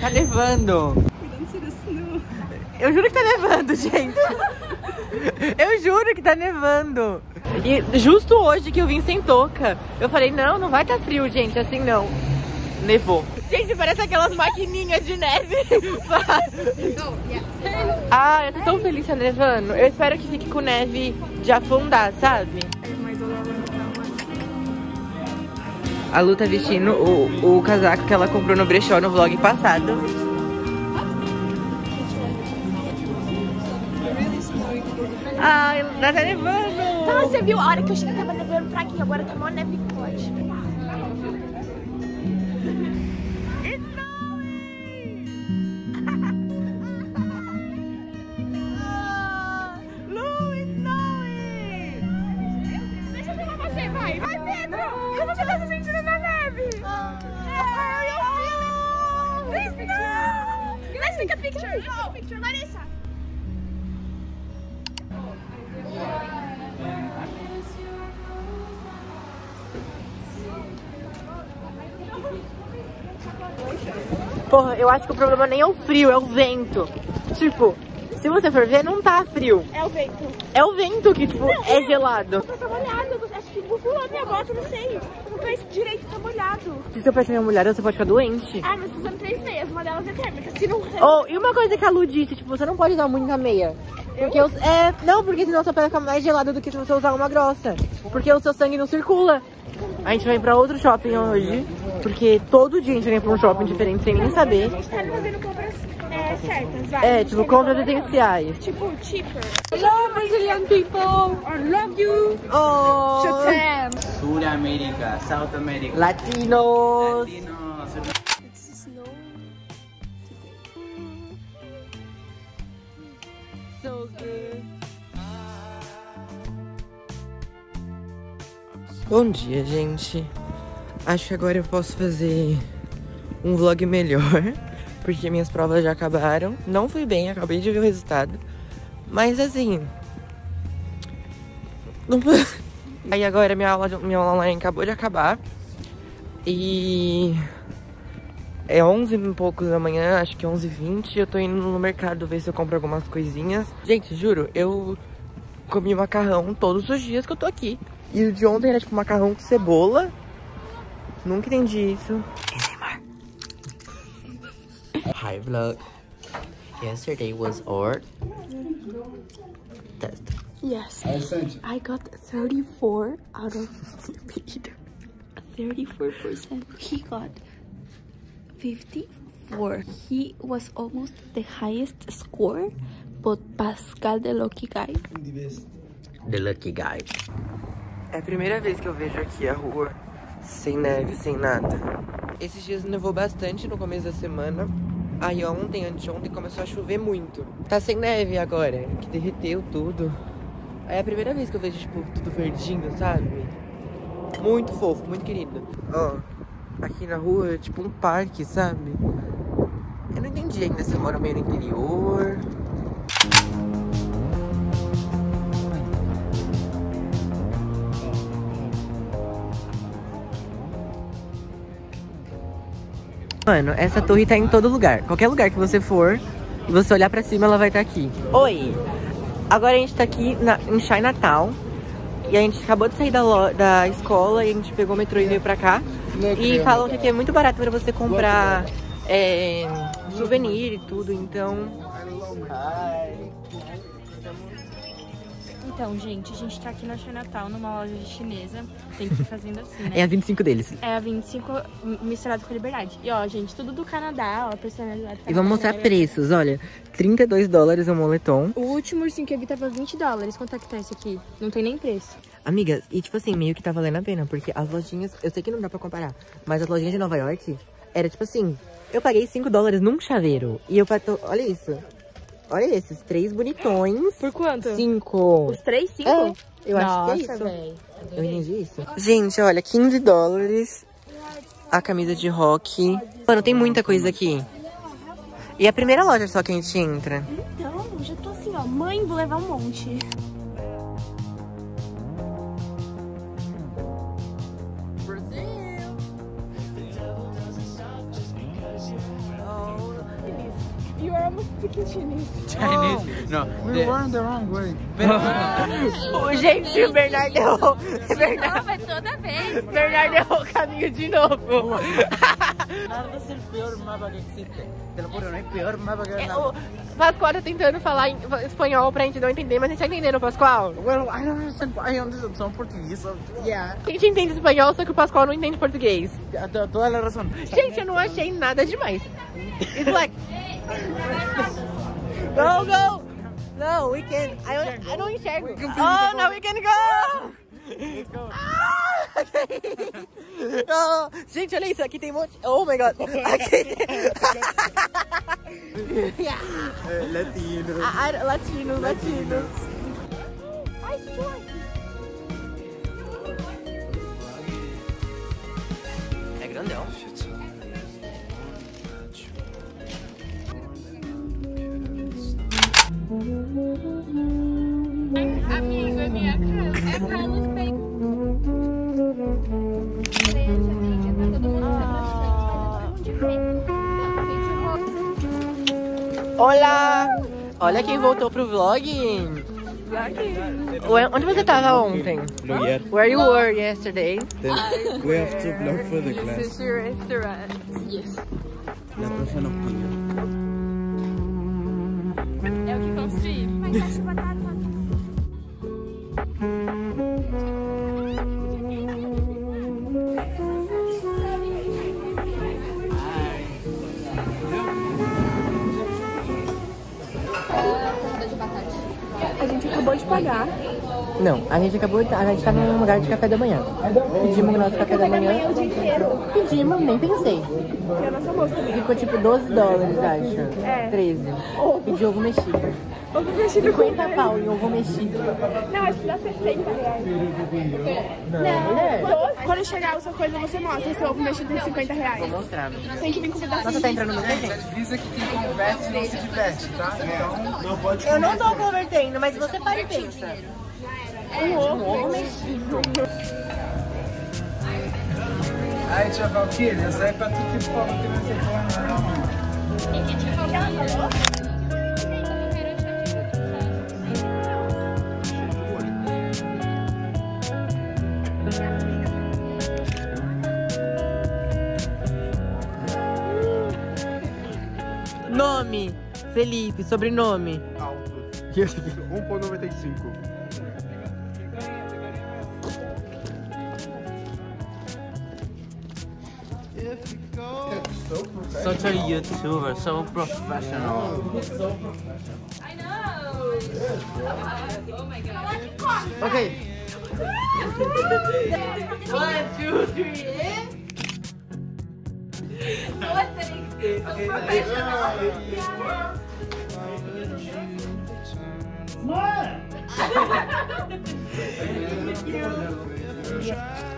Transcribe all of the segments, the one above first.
Tá nevando. Eu juro que tá nevando, gente. Eu juro que tá nevando. E justo hoje que eu vim sem touca, eu falei, não, não vai tá frio, gente, assim não. Nevou. Gente, parece aquelas maquininhas de neve. ah, eu tô tão feliz tá nevando. Eu espero que fique com neve de afundar, sabe? A Lu tá vestindo o, o casaco que ela comprou no brechó no vlog passado. Ai, tá nevando! Tá, você viu? A hora que eu cheguei tava nevando pra aqui, agora tá mó neve forte. Take a picture! Picture, Larissa! Porra, eu acho que o problema nem é o frio, é o vento. Tipo, se você for ver, não tá frio. É o vento. É o vento que, tipo, é gelado. Tá molhado, voou minha bota, não sei. O pé direito tá molhado. Se seu pé estiver molhado, você pode ficar doente. Ah, mas tô usando três meias, uma delas é térmica. Se não... Oh, e uma coisa que a Lu disse, tipo, você não pode usar muita meia. Porque os, é, não, porque senão pé vai ficar mais gelado do que se você usar uma grossa. Porque o seu sangue não circula. A gente vai pra outro shopping hoje, porque todo dia a gente vem pra um shopping diferente sem nem saber. Tá fazendo compras é, certas, vai. É, tipo, compras essenciais. Tipo, cheaper. Hello, Brazilian people! I love you. Oh! Damn. Sudamérica, South America. Latinos! Latinos. It's snow. So good. Bom dia, gente. Acho que agora eu posso fazer um vlog melhor, porque minhas provas já acabaram. Não fui bem, acabei de ver o resultado. Mas assim. Não... Aí agora minha aula, minha aula online acabou de acabar. E. É 11 e poucos da manhã, acho que 11 e 20 Eu tô indo no mercado ver se eu compro algumas coisinhas. Gente, juro, eu comi macarrão todos os dias que eu tô aqui. E o de ontem era tipo macarrão com cebola. Nunca entendi isso. Hi vlog. Yesterday was our test. Yes. I got 34 out of 34%. He got 54. He was almost the highest score, but Pascal, the lucky guy, The lucky guy. É a primeira vez que eu vejo aqui a rua sem neve, sem nada. Esses dias nevou bastante no começo da semana. Aí ontem, anteontem, começou a chover muito. Tá sem neve agora, que derreteu tudo. Aí é a primeira vez que eu vejo, tipo, tudo verdinho, sabe? Muito fofo, muito querido. Ó, aqui na rua é tipo um parque, sabe? Eu não entendi ainda se eu moro meio no interior. Mano, essa torre tá em todo lugar. Qualquer lugar que você for e você olhar pra cima, ela vai estar aqui. Oi! Agora a gente tá aqui na, em Chinatown. E a gente acabou de sair da, lo- da escola e a gente pegou o metrô e veio pra cá. E falam que aqui é muito barato pra você comprar é, souvenir e tudo, então. Então, gente, a gente tá aqui na Chinatown, numa loja chinesa. Tem que ir fazendo assim, né? É a 25 deles. É a 25 misturado com liberdade. E ó, gente, tudo do Canadá, ó, personalizado. E vamos mostrar preços, olha. 32 dólares o moletom. O último ursinho que eu vi tava 20 dólares. Quanto é que tá esse aqui? Não tem nem preço. Amigas, e tipo assim, meio que tá valendo a pena, porque as lojinhas, eu sei que não dá pra comparar, mas as lojinhas de Nova York, era tipo assim, eu paguei 5 dólares num chaveiro. E eu olha isso. Olha esses, três bonitões. Por quanto? Cinco. Os três, cinco? É, eu Nossa, acho que é isso. véi. Eu entendi isso. Gente, olha, 15 dólares. A camisa de rock. Mano, tem muita coisa aqui. E é a primeira loja só que a gente entra. Então, já tô assim, ó. Mãe, vou levar um monte. Chinese. No. We in the wrong way. O gente, o Bernardo errou. Bernardo, Não, é toda vez. Bernardo errou o caminho de novo. Nada es el peor mapa que existe. Te lo juro, no hay peor mapa que É, O Pascoal tá tentando falar em espanhol pra gente não entender, mas a gente tá entendendo, Pascoal. Well, I don't understand. I understand some português. So yeah. A gente entende espanhol, só que o Pascoal não entende português. Toda la razón. Gente, eu não achei nada demais. It's like... Go, go! No, we can... I don't, I don't enxergo. Oh, now we can go! Let's go. Ah! Oh, gente, olha isso, aqui tem um monte... Oh my god! Aqui... yeah. Latino. Ah, ah, Latino, latino. Ai, Stuart. É grandão. Olha quem voltou pro vlog. Ué, Onde você tava ontem? Vlogger. Where you were yesterday? We have to vlog for the class. Sushi restaurant. La nos pidió. É o que construí. Não, a gente acabou de. A gente tá num lugar de café da manhã. Pedimos o nosso café da manhã. o dia inteiro. Pedimos, nem pensei. E a nossa moça também. Ficou tipo 12 dólares, acho. É. 13. Pedi ovo mexido. Ovo mexido com 50 pau em ovo mexido. Não, acho que dá 60 reais. Não, mulher. Quando chegar a sua coisa, você mostra. Esse ovo mexido tem 50 reais. Vou mostrar. Tem que vir com pedaço. Nossa, tá entrando no presente? Avisa que quem converte não se diverte, tá? Então, não pode Eu não tô convertendo, mas você para e pensa. Um ovo, mexido. Aí, tia Valkyria, essa é pra tu que fala que não sei falar nada, mano. Nome: Felipe. Sobrenome: alto. 1,95. so Such a YouTuber, so professional. I know. Oh my god. Okay. One, two, three, eh? so what's the next professional. What? Thank you.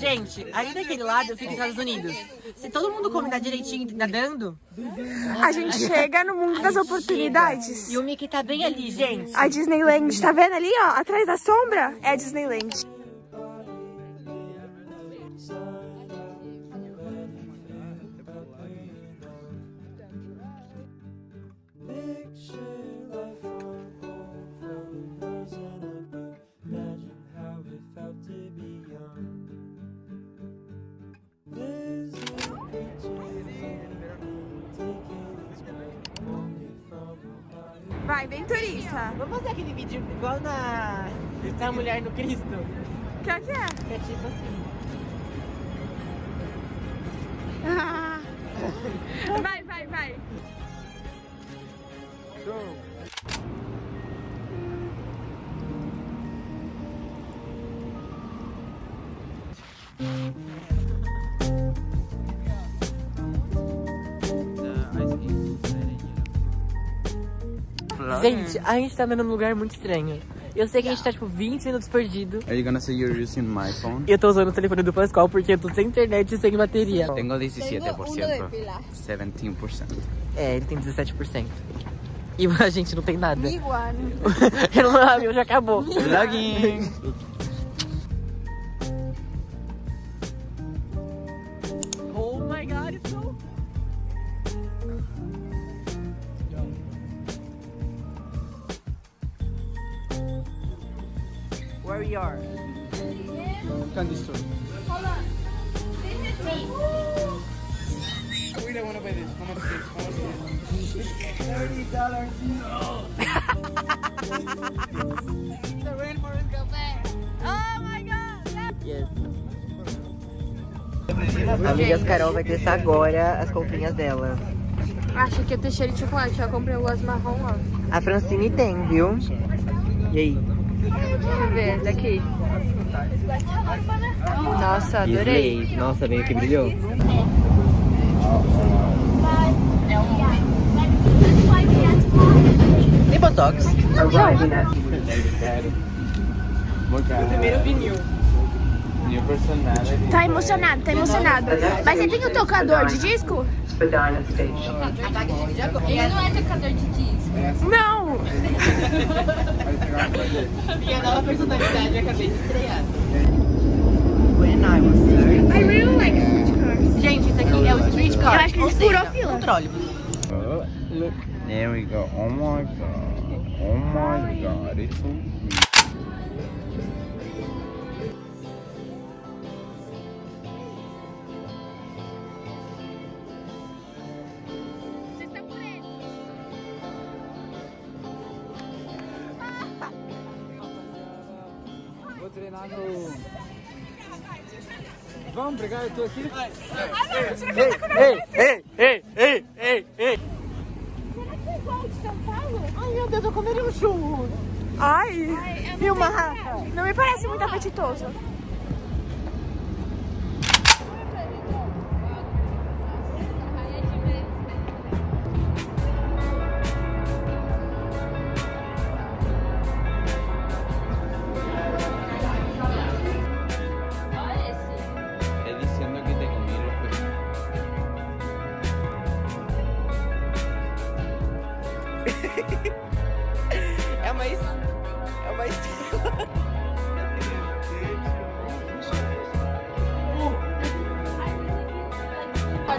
Gente, ali daquele lado fica os Estados Unidos. Se todo mundo combinar direitinho nadando, A gente chega no mundo das oportunidades. e o Mickey tá bem ali, gente. A Disneyland, tá vendo ali, ó? Atrás da sombra é a Disneyland. Vai, bem turista. Vamos fazer aquele vídeo igual na, na Mulher no Cristo. Que é que é? Que é tipo assim. Vai, vai, vai. Gente, a gente tá andando num lugar muito estranho. Eu sei que a gente tá, tipo, 20 minutos perdido. Are you gonna say you're using my phone? E eu tô usando o telefone do Pascoal porque eu tô sem internet e sem bateria. Tengo 17%. 17%. É, ele tem 17%. E a gente não tem nada. Igual. Eu não, meu já acabou. Login! Where we are? Candy store. Hold on. This is me. We don't wanna buy this. How much is this? How much is this? Thirty dollars. The rainforest cafe. Oh my god. Yes. Amigas Carol vai testar agora as comprinhas dela. Acho que eu ter cheiro de chocolate. Já comprei o gosto marrom, ó. A Francine tem, viu? E aí? Deixa eu ver, daqui. Nossa, adorei. Nossa, meio que brilhou. E Botox? Primeiro vinil. New personality. Tá emocionado, tá emocionado. Mas você tem o tocador de disco? Ele não é tocador de disco. Não! Minha nova personalidade eu acabei de estrear. When I was 13. I really like streetcars. Gente, isso aqui é o streetcar. Eu acho que ou eles furou seja, fila. Um trólebus. Oh, look. There we go. Oh my god. Oh my god. It's so Vamos brigar, eu tô aqui. Ei, ei, ei, ei, ei, ei. Será que é igual de São Paulo? Ai, meu Deus, eu comeria um churro. Ai, eu viu, não tenho Rafa? Não me parece muito apetitoso.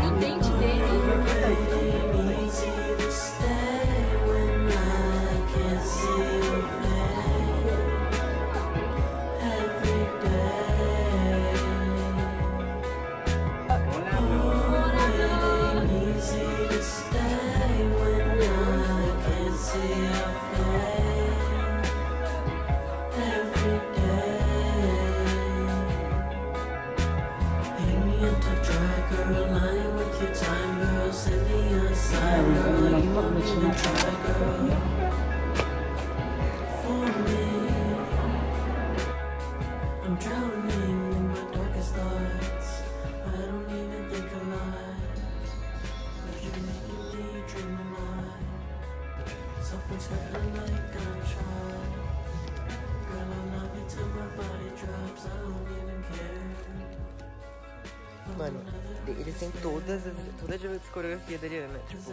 Olha o dente dele. Mano, eles têm todas as, toda a discografia da Ariana. Tipo,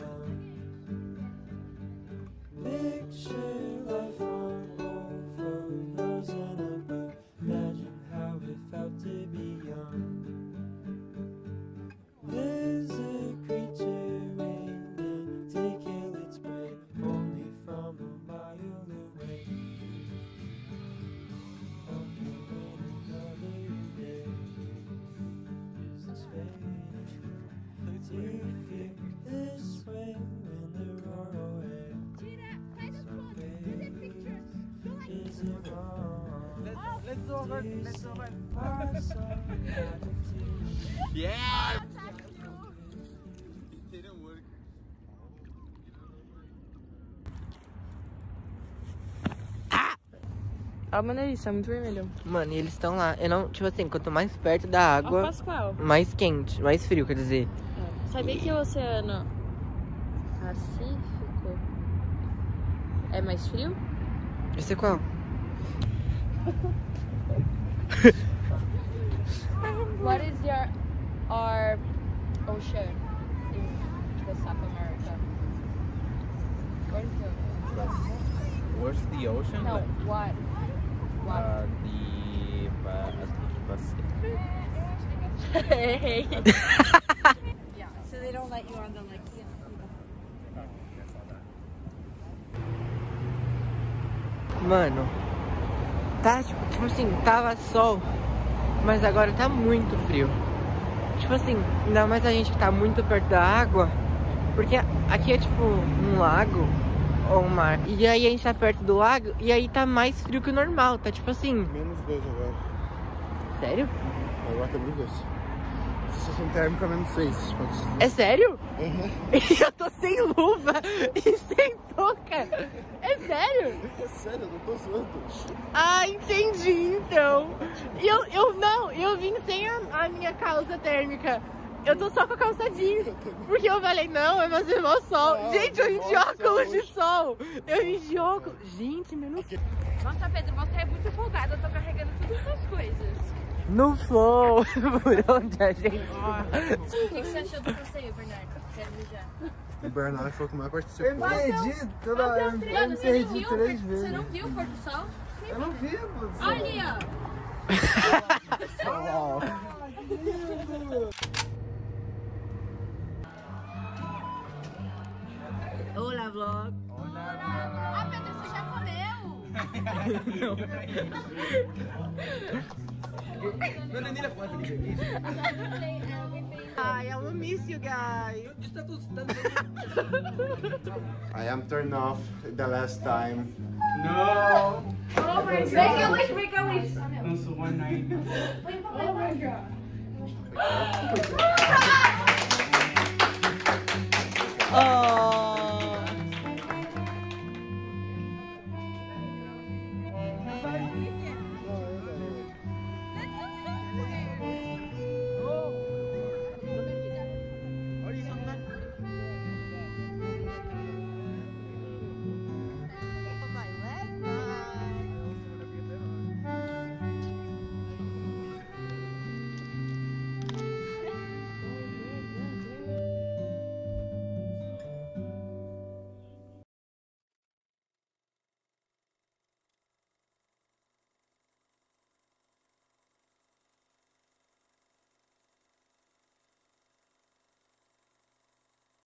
Yeah! Ó, meu nariz, tá muito vermelho. Mano, e eles estão lá. Eu não, tipo assim, quanto mais perto da água, Pascoal. mais quente, mais frio, quer dizer. Sabia que o oceano Pacífico é mais frio? Esse é qual? What is your our ocean in the South America? What is the Where's the ocean? no what? What? Uh, the uh, Pacific. Hey. So they don't let you on the like. Mano, tá tipo, tipo assim, tava sol, mas agora tá muito frio. Tipo assim, ainda mais a gente que tá muito perto da água, porque aqui é tipo um lago ou um mar. E aí a gente tá perto do lago e aí tá mais frio que o normal, tá tipo assim. Menos dois agora. Sério? Agora tá menos dois. Sensação térmica menos seis. Pode dizer. É sério? Uhum. eu tô sem luva e sem touca. É sério? É sério, eu não tô zoando. Ah, entendi então. E eu, eu não, eu vim sem a, a minha calça térmica. Eu tô só com a calça jeans. Porque eu falei, não, vai fazer mó sol. Não, Gente, eu vim de óculos de sol. Eu vim de óculos. Gente, menos. Nossa, Pedro, você é muito folgado. Eu tô carregando todas essas coisas. No flow. Por onde a gente. O que você achou do passeio, Bernardo? Quero mijar. O Bernardo foi o que mais participou. Eu perdi toda eu, eu me Mano, você perdi não viu? três Você vezes. não viu o pôr do sol? Eu não vi, mano. Ali, Olá, vlog. Ah, Pedro, você já comeu? Ai, I will miss you guys. I am turned off the last time. No! Make a wish, make a wish. Não sou one night. Oh my god.